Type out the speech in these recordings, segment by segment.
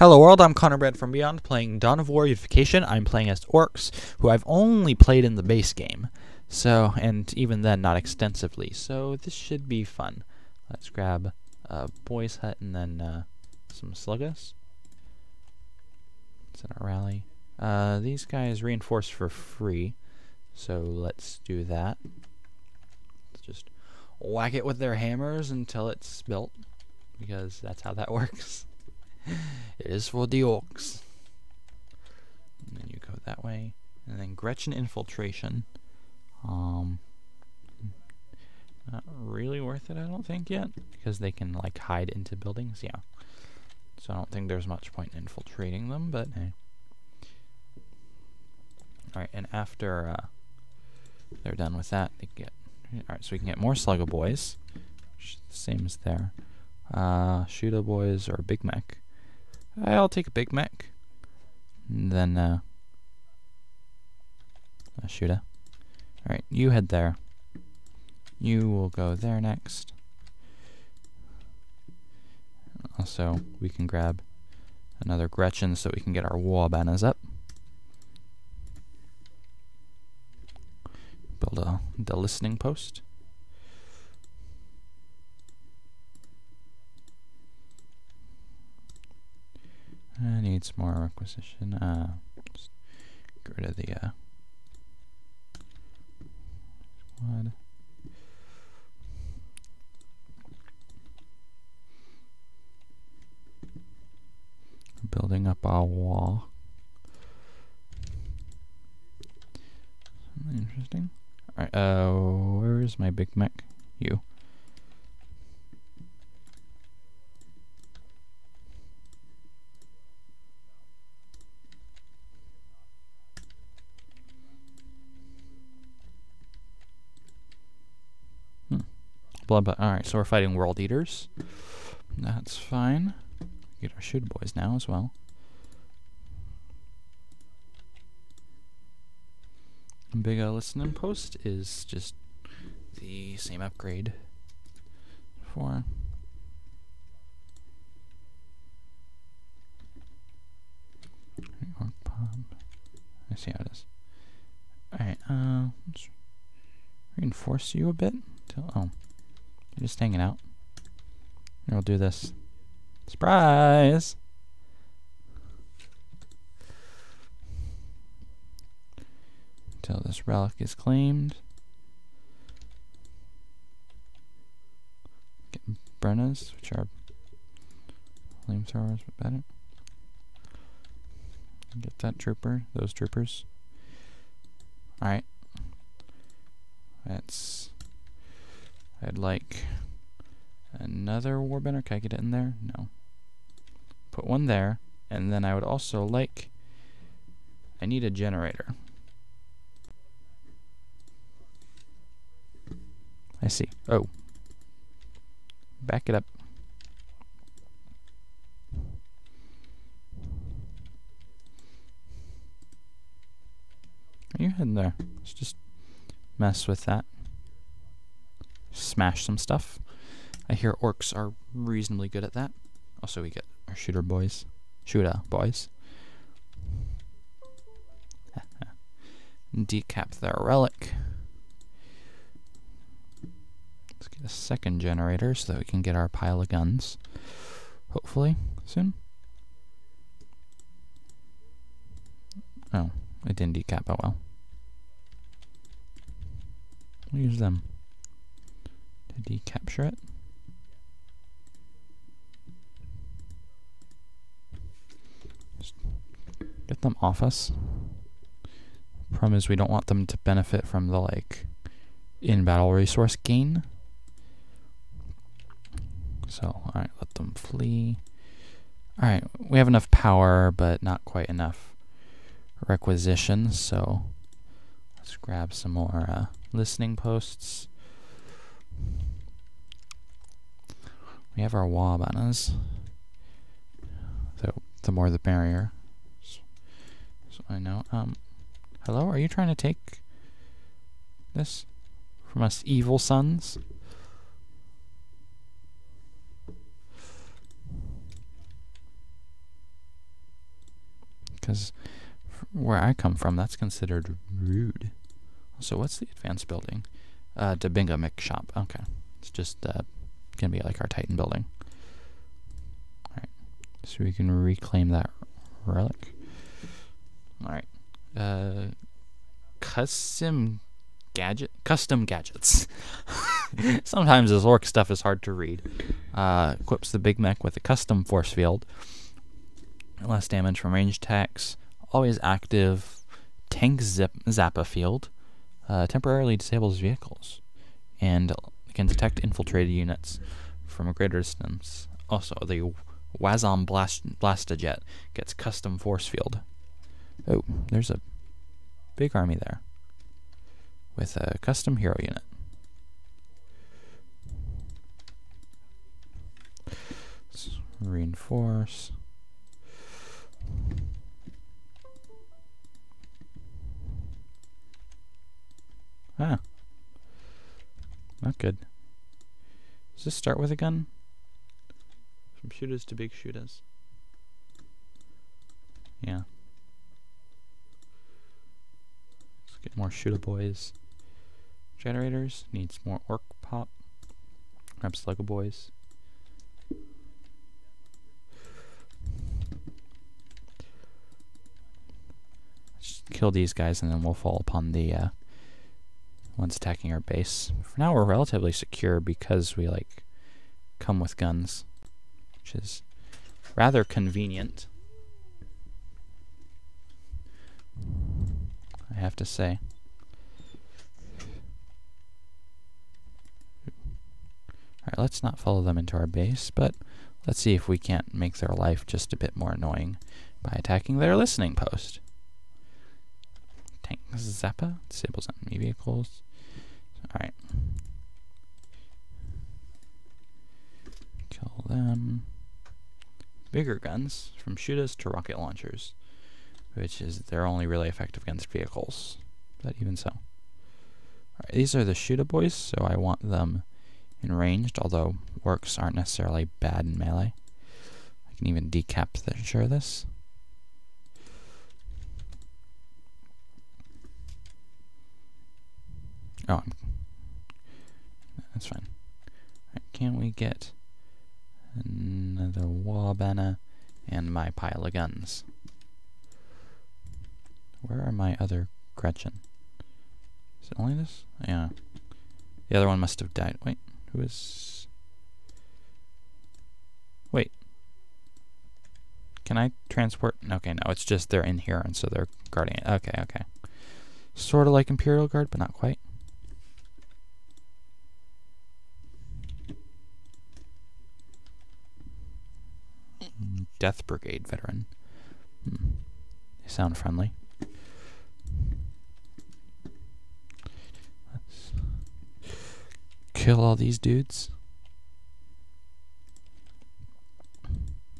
Hello world, I'm Connor Bread from Beyond playing Dawn of War Unification. I'm playing as Orks, who I've only played in the base game. So, and even then not extensively, so this should be fun. Let's grab a boys hut and then uh, some sluggas. It's in our rally. Uh, these guys reinforce for free, so let's do that. Let's just whack it with their hammers until it's built, because that's how that works. it is for the Orks. And then you go that way. And then Gretchin Infiltration. Um, not really worth it, I don't think, yet. Because they can, like, hide into buildings. Yeah. So I don't think there's much point in infiltrating them, but hey. Alright, and after uh, they're done with that, they get... Alright, so we can get more Slugga Boys. Same as there. Uh, Boys or Big Mek. I'll take a Big Mek. And then, uh, a Shooter. Alright, you head there. You will go there next. Also, we can grab another Gretchin so we can get our war banners up. Build a the listening post. I needs more requisition. Uh, get rid of the uh, squad. Building up our wall. Something interesting. Alright, uh, where is my big mek? You. Blah blah. Alright, so we're fighting World Eaters. That's fine. Get our shoot boys now as well. Big uh, listening post is just the same upgrade for I see how it is. Alright, uh let's reinforce you a bit. Oh. You're just hanging out. Here, we'll do this. Surprise! Until this relic is claimed. Get Burnas, which are flamethrowers, but better. Get that trooper, those troopers. Alright. That's I'd like another warbender. Can I get it in there? No. Put one there, and then I would also like. I need a generator. I see. Oh. Back it up. Are you heading there? Let's just mess with that smash some stuff. I hear Orks are reasonably good at that. Also, we get our shooter boys. Shooter boys. Decap their relic. Let's get a second generator so that we can get our pile of guns. Hopefully, soon. Oh, it didn't decap. Oh well. We'll use them decapture it. Just get them off us. Problem is we don't want them to benefit from the like in-battle resource gain. So, alright, let them flee. Alright, we have enough power, but not quite enough requisitions, so let's grab some more uh, listening posts. We have our wob on us. So the more the barrier. So, I know. Um, hello, are you trying to take this from us evil sons? because where I come from, that's considered rude. So what's the advanced building? Uh, Dabinga Mix Shop. Okay, it's just uh, gonna be like our Titan building. All right, so we can reclaim that relic. All right, uh, custom gadget, custom gadgets. Sometimes this Ork stuff is hard to read. Uh, equips the big mek with a custom force field. Less damage from range attacks. Always active. Tank zip Zappa field. Uh, temporarily disables vehicles. And can detect infiltrated units from a greater distance. Also, the Wazam Blast Blastajet gets custom force field. Oh, there's a big army there with a custom hero unit. Reinforce. Ah. Not good. Does this start with a gun? From shooters to big shooters. Yeah. Let's get more shooter boys. Generators needs more Ork pop. Grab slugga boys. Just kill these guys and then we'll fall upon the uh, ones attacking our base. For now we're relatively secure because we like come with guns, which is rather convenient. I have to say. Alright, let's not follow them into our base, but let's see if we can't make their life just a bit more annoying by attacking their listening post. Tank Zappa disables enemy vehicles. Alright. Kill them. Bigger guns, from shooters to rocket launchers, which is they're only really effective against vehicles. But even so. These are the shooter boys, so I want them in ranged, although works aren't necessarily bad in melee. I can even decap the, sure this. Oh, that's fine. Right, can we get another wall banner and my pile of guns? Where are my other Gretchin? Is it only this? Yeah. The other one must have died. Wait, who is... Wait. Can I transport? Okay, no, it's just they're in here, and so they're guarding it. Okay, okay. Sort of like Imperial Guard, but not quite. Death Brigade veteran. Hmm. They sound friendly. Let's kill all these dudes.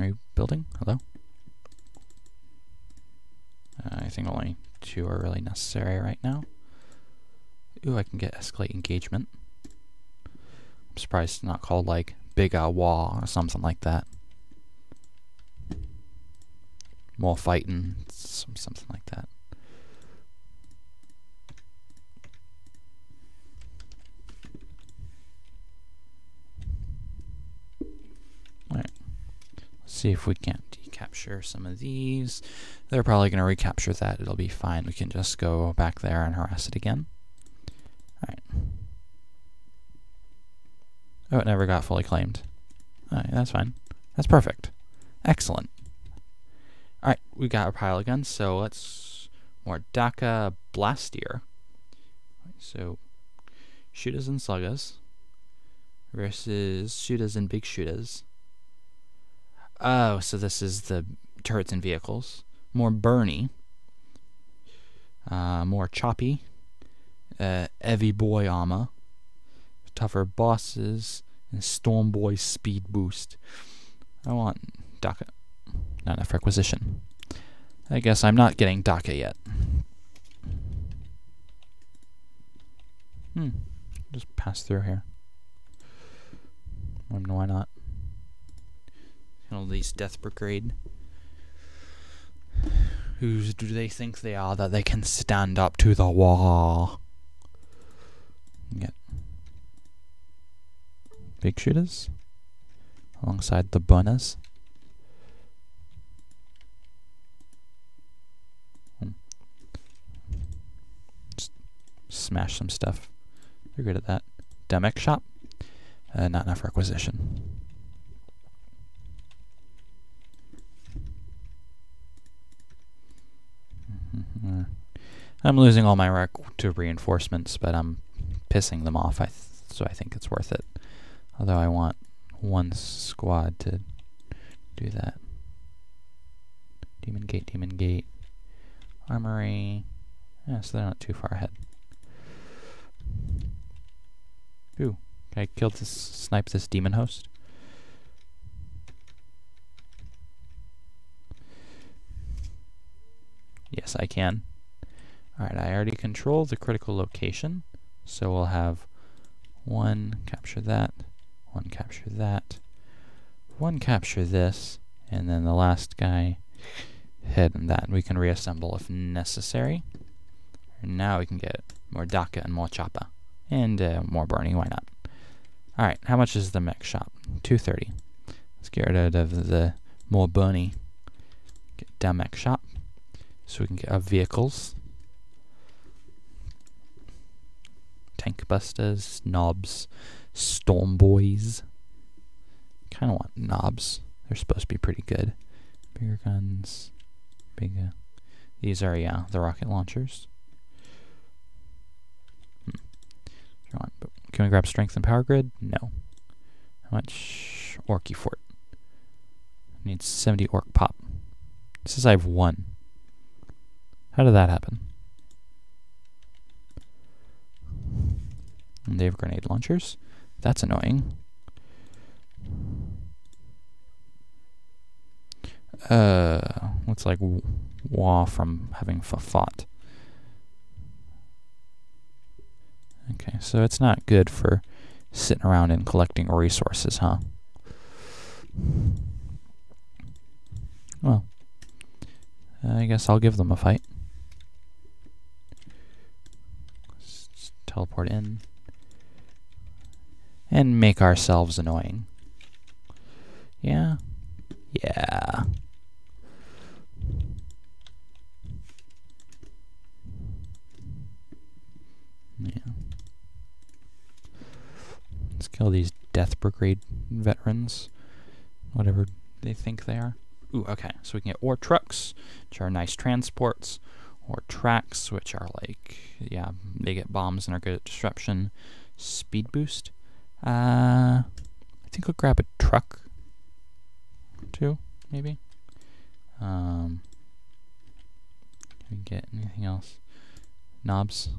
Are you building? Hello? Uh, I think only two are really necessary right now. Ooh, I can get escalate engagement. I'm surprised it's not called like Big uh, Wall or something like that. More fighting, something like that. Alright. Let's see if we can't decapture some of these. They're probably going to recapture that. It'll be fine. We can just go back there and harass it again. Alright. Oh, it never got fully claimed. Alright, that's fine. That's perfect. Excellent. We got a pile of guns, so let's more Dakka Blastier. So shooters and sluggas versus shooters and big shooters. Oh, so this is the turrets and vehicles. More Bernie. Uh, more choppy. Uh, Evie Boy armor. Tougher bosses. And Storm Boy speed boost. I want Dakka. Not enough requisition. I guess I'm not getting Dakka yet. Hmm. Just pass through here. I don't know why not. All these Death Brigade. Who do they think they are that they can stand up to the war? Get big shooters alongside the burners. Smash some stuff. They're good at that. Demek shop. Uh, not enough requisition. Mm-hmm. I'm losing all my rec to reinforcements, but I'm pissing them off. I th so I think it's worth it. Although I want one squad to do that. Demon Gate, Demon Gate, Armory. Yeah, so they're not too far ahead. Ooh, I killed this, snipe this demon host. Yes, I can. Alright, I already control the critical location. So we'll have one capture that, one capture that, one capture this, and then the last guy hit and that. We can reassemble if necessary. And now we can get more Dakka and more Choppa. And uh, more Bernie, why not? Alright, how much is the mek shop? 230. Let's get rid of the more Bernie. Get down mek shop. So we can get our vehicles. Tank busters, nobz, storm boys. Kind of want nobz. They're supposed to be pretty good. Bigger guns. Big. these are yeah the rocket launchers. Hmm. Can we grab strength and power grid? No. How much orky fort? Needs 70 Ork pop. says I have one. How did that happen? And they have grenade launchers. That's annoying. Uh, looks like Wah from having fought. Okay, so it's not good for sitting around and collecting resources, huh? Well, uh, I guess I'll give them a fight. teleport in, and make ourselves annoying. Yeah? Yeah. Yeah. Let's kill these Death Brigade veterans. Whatever they think they are. Ooh, okay. So we can get ore trucks, which are nice transports or tracks, which are like, yeah, they get bombs and are good at disruption. Speed boost. Uh, I think I'll grab a truck, too, maybe. Um, can we get anything else? Nobz.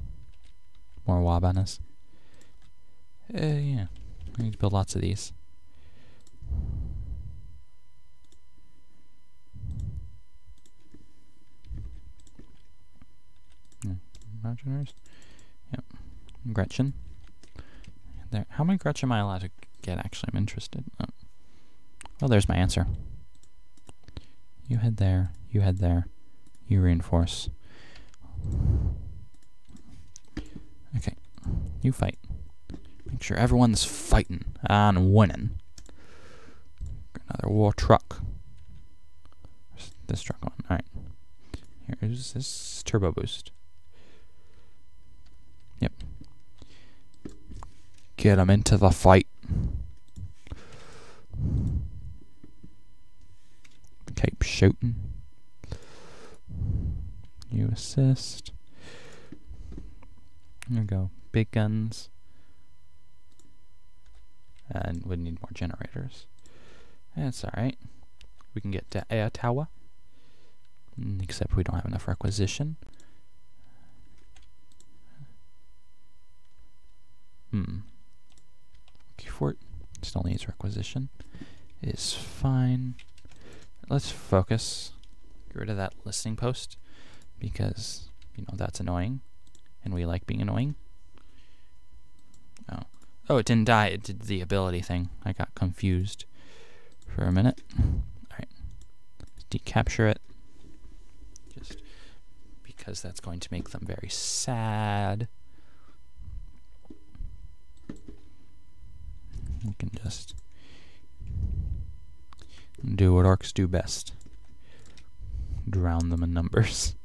More wabanas. Uh, yeah, I need to build lots of these. Imaginers. Yep. Gretchin. There. How many Gretchin am I allowed to get, actually? I'm interested. Oh. Well, there's my answer. You head there. You head there. You reinforce. Okay. You fight. Sure everyone's fighting and winning. Another war truck. This truck on? Alright. Here's this turbo boost. Yep. Get him into the fight. Keep shooting. You assist. There we go. Big guns. And we need more generators. That's alright. We can get to tower. Mm, except we don't have enough requisition. Hmm. Fort still needs requisition. Is fine. Let's focus. Get rid of that listening post because you know that's annoying, and we like being annoying. Oh, oh, it didn't die. It did the ability thing. I got confused for a minute. All right, decapture it. Just because that's going to make them very sad. We can just do what Orks do best. Drown them in numbers.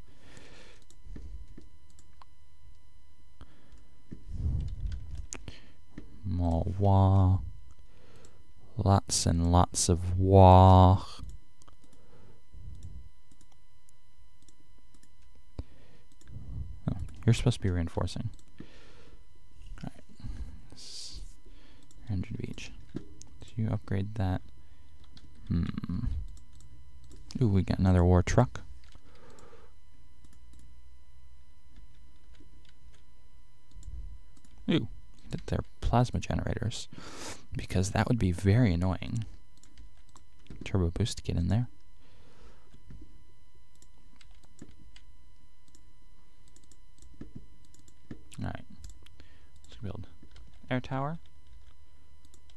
More wah. Lots and lots of wah. Oh, you're supposed to be reinforcing. Alright. 100 of each. So you upgrade that. Hmm. Ooh, we got another war truck. Ooh, that they're plasma generators. Because that would be very annoying. Turbo boost to get in there. Alright. Let's build air tower.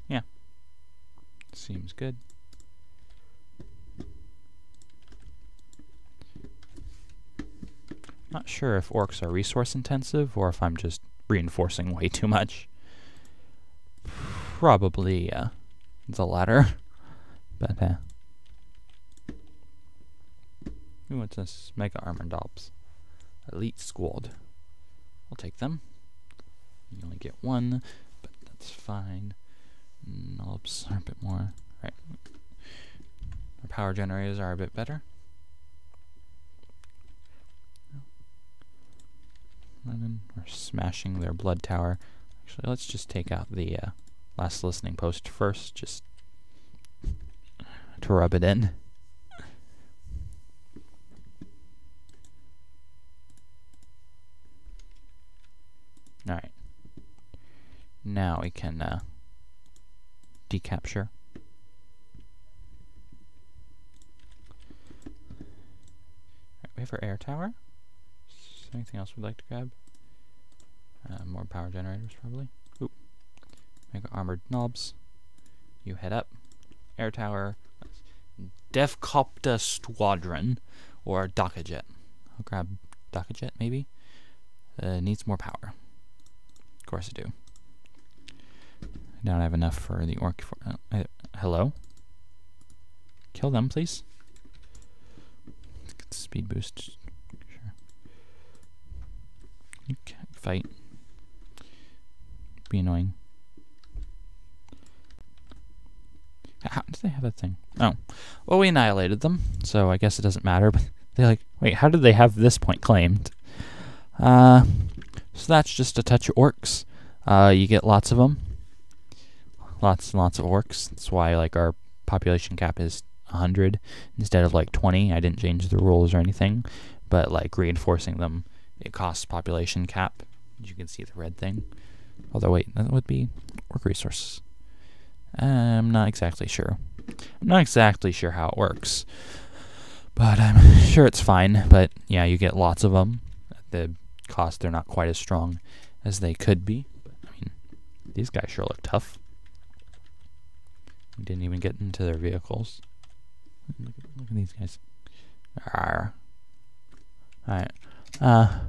Yeah. Seems good. Not sure if Orks are resource intensive or if I'm just reinforcing way too much. Probably uh, the latter. But, uh. Ooh, what's this? Mega Armor Dobbs. Elite Squad. I'll take them. You only get one, but that's fine. Nobz are a bit more. Right. Our power generators are a bit better. We're smashing their blood tower. Actually, let's just take out the uh, last listening post first, just to rub it in. Alright. Now we can uh, decapture. Right, we have our air tower. Is anything else we'd like to grab? Uh, more power generators, probably. Mega armored nobz. You head up. Air tower. Deffkopta Squadron. Or Jet. I'll grab Jet, maybe. Uh, needs more power. Of course I do. I don't have enough for the Ork. For, uh, uh, hello? Kill them, please. Speed boost. Sure. You can't fight. Be annoying. How did they have that thing? Oh. Well, we annihilated them, so I guess it doesn't matter, but they're like, wait, how did they have this point claimed? Uh, so that's just a touch of Orks. Uh, you get lots of them. Lots and lots of Orks. That's why, like, our population cap is 100 instead of, like, 20. I didn't change the rules or anything, but, like, reinforcing them, it costs population cap. You can see the red thing. Although, wait, that would be work resources. I'm not exactly sure. I'm not exactly sure how it works, but I'm sure it's fine. But yeah, you get lots of them. At the cost, they're not quite as strong as they could be. But I mean, these guys sure look tough. We didn't even get into their vehicles. Look at, look at these guys. Arr. Alright. Uh,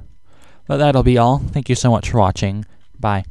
but that'll be all. Thank you so much for watching. Bye.